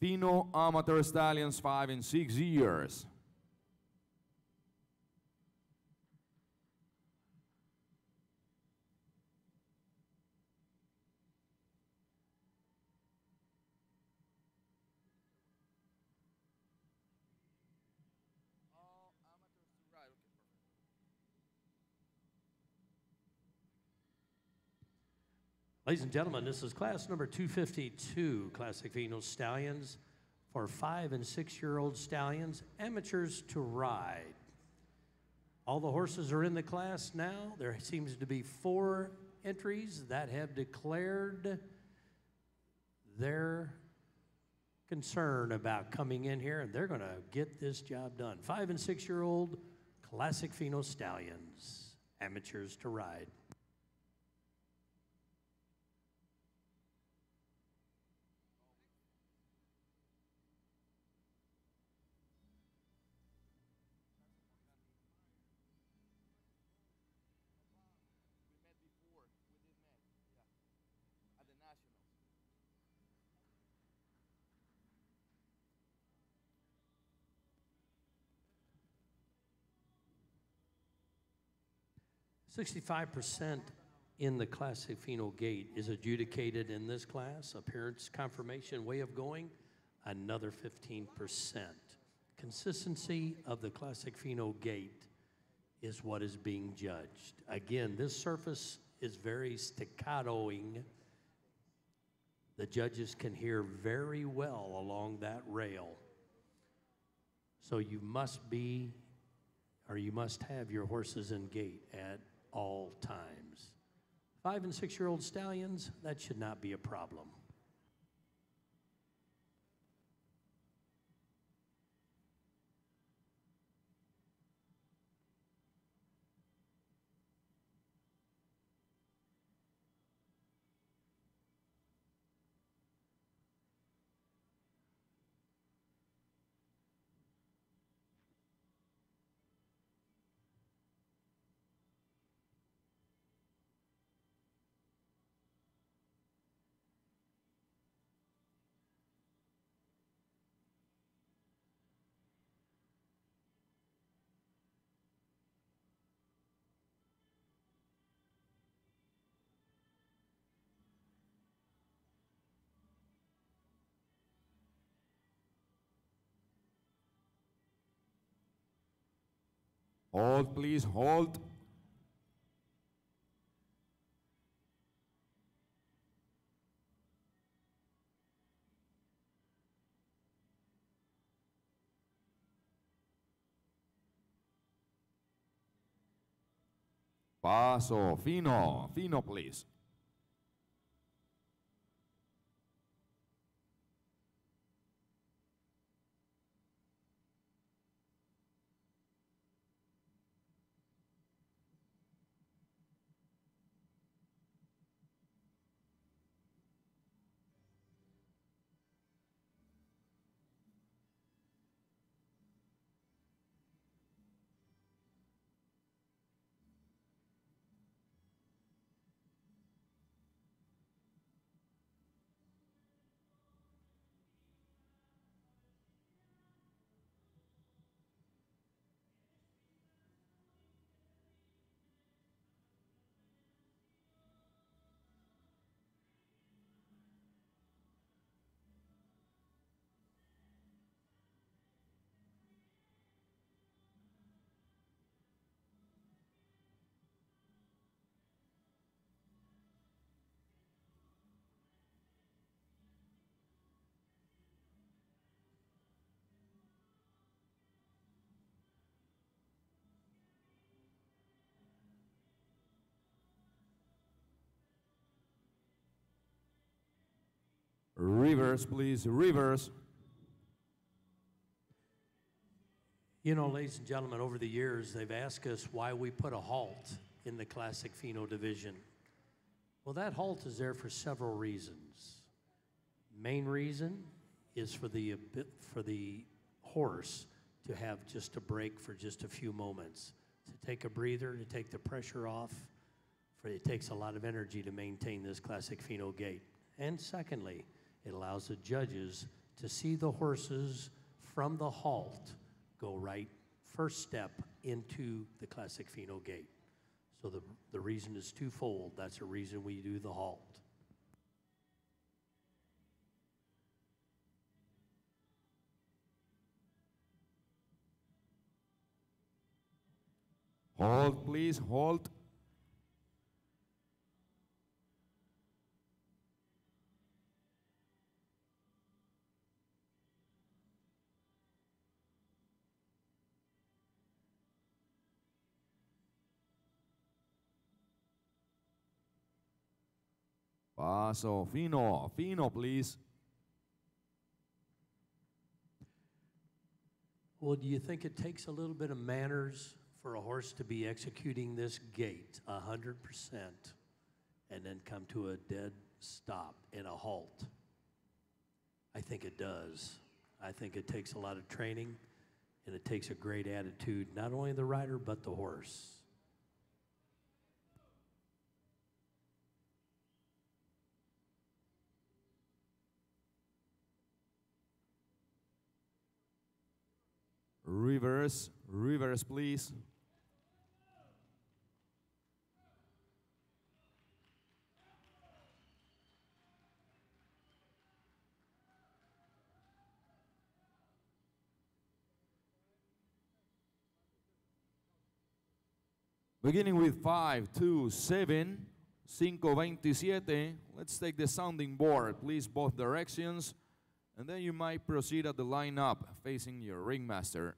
Fino Amateur Stallions, five and six years. Ladies and gentlemen, this is class number 252 Classic Fino Stallions for five and six year old stallions, amateurs to ride. All the horses are in the class now. There seems to be four entries that have declared their concern about coming in here, and they're going to get this job done. Five and six year old Classic Fino Stallions, amateurs to ride. Sixty-five percent in the classic Fino gait is adjudicated in this class. Appearance, confirmation, way of going, another fifteen percent. Consistency of the classic Fino gait is what is being judged. Again, this surface is very staccatoing. The judges can hear very well along that rail. So you must be, or you must have your horses in gait at all times. Five and six year old stallions, that should not be a problem. Hold, please, hold. Paso, fino, fino, please. Reverse, please, reverse. You know, ladies and gentlemen, over the years, they've asked us why we put a halt in the Classic Fino division. Well, that halt is there for several reasons. Main reason is for the, for the horse to have just a break for just a few moments, to take a breather, to take the pressure off. For it takes a lot of energy to maintain this Classic Fino gait. And secondly, it allows the judges to see the horses from the halt go right first step into the Classic Fino gait. So the, the reason is twofold. That's the reason we do the halt. Hold, please, hold. Paso, fino, fino, please. Well, do you think it takes a little bit of manners for a horse to be executing this gait a hundred percent and then come to a dead stop and a halt? I think it does. I think it takes a lot of training and it takes a great attitude, not only the rider, but the horse. Reverse, reverse, please. Beginning with 5, 2, 7, 5, 27. Let's take the sounding board, please, both directions. And then you might proceed at the lineup facing your ringmaster.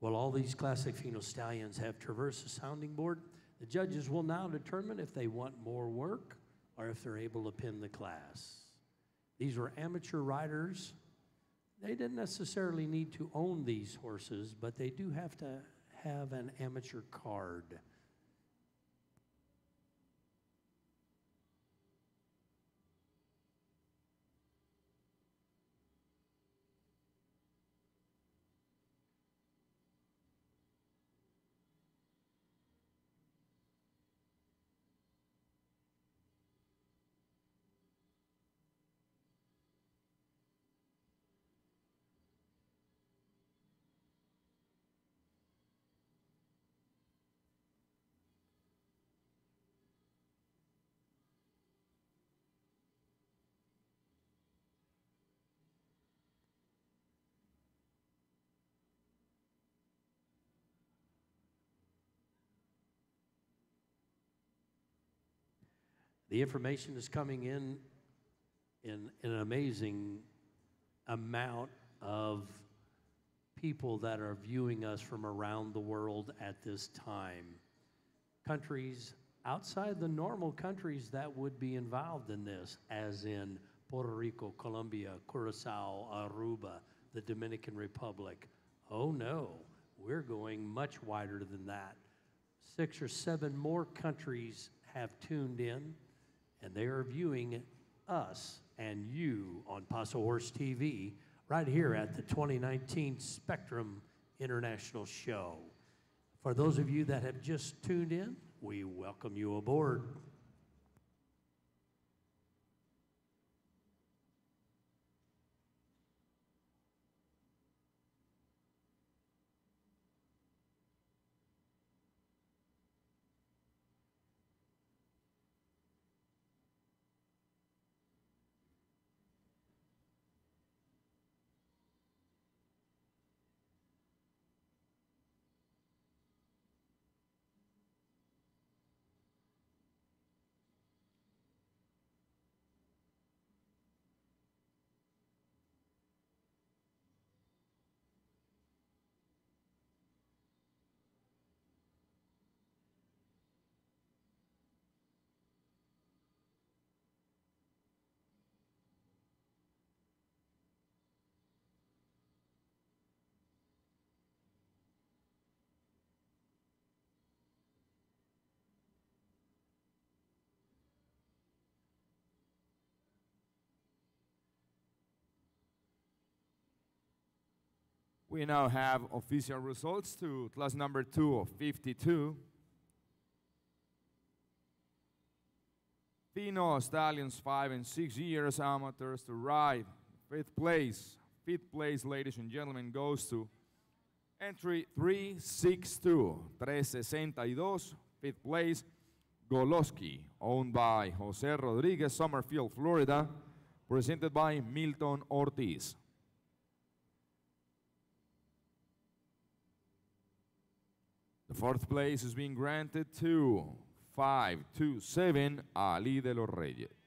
While all these classic Fino stallions have traversed the sounding board, the judges will now determine if they want more work or if they're able to pin the class. These were amateur riders. They didn't necessarily need to own these horses, but they do have to have an amateur card. The information is coming in in, in an amazing amount of people that are viewing us from around the world at this time. Countries outside the normal countries that would be involved in this, as in Puerto Rico, Colombia, Curacao, Aruba, the Dominican Republic. Oh no, we're going much wider than that. Six or seven more countries have tuned in and they are viewing us and you on Paso Horse TV right here at the 2019 Spectrum International Show. For those of you that have just tuned in, we welcome you aboard. We now have official results to class number two of 52. Fino Stallions, five and six years amateurs to ride. Fifth place, fifth place, ladies and gentlemen, goes to entry 362, 362, fifth place, Goloski, owned by Jose Rodriguez, Summerfield, Florida, presented by Milton Ortiz. Fourth place is being granted to 527 Ali de los Reyes.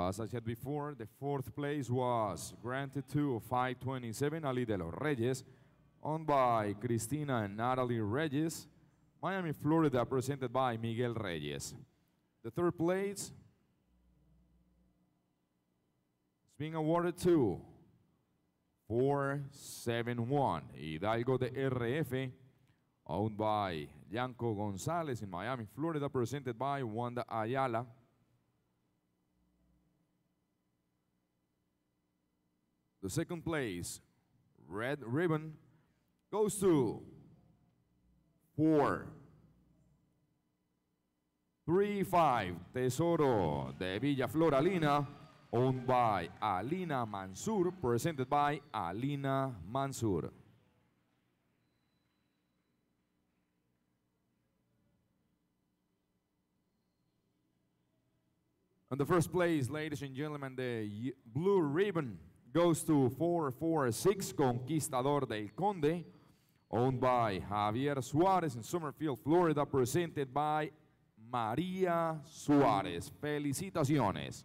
As I said before, the fourth place was granted to 527 Ali de los Reyes, owned by Cristina and Natalie Reyes, Miami, Florida, presented by Miguel Reyes. The third place is being awarded to 471 Hidalgo de RF, owned by Yanko Gonzalez in Miami, Florida, presented by Wanda Ayala. The second place, Red Ribbon, goes to four. Three five Tesoro de Villa Floralina, owned by Alina Mansur, presented by Alina Mansur. On the first place, ladies and gentlemen, the blue ribbon goes to 446 Conquistador del Conde, owned by Javier Suarez in Summerfield, Florida, presented by María Suárez. Felicitaciones.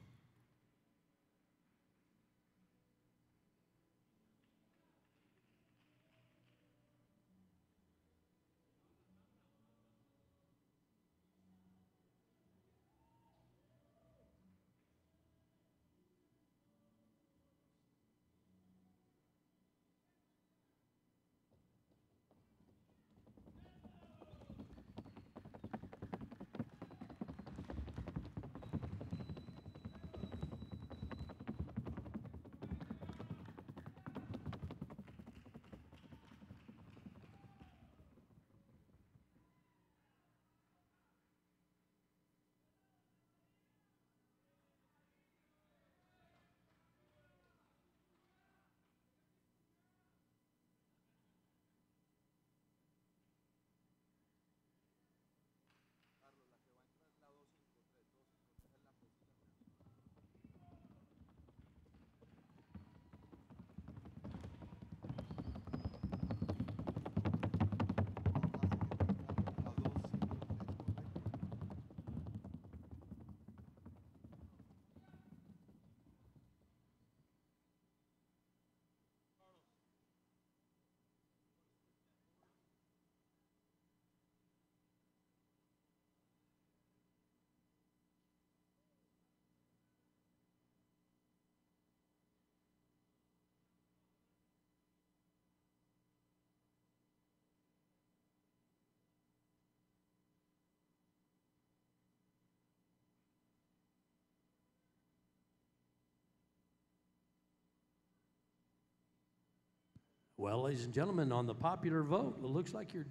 Well, ladies and gentlemen, on the popular vote, it looks like you're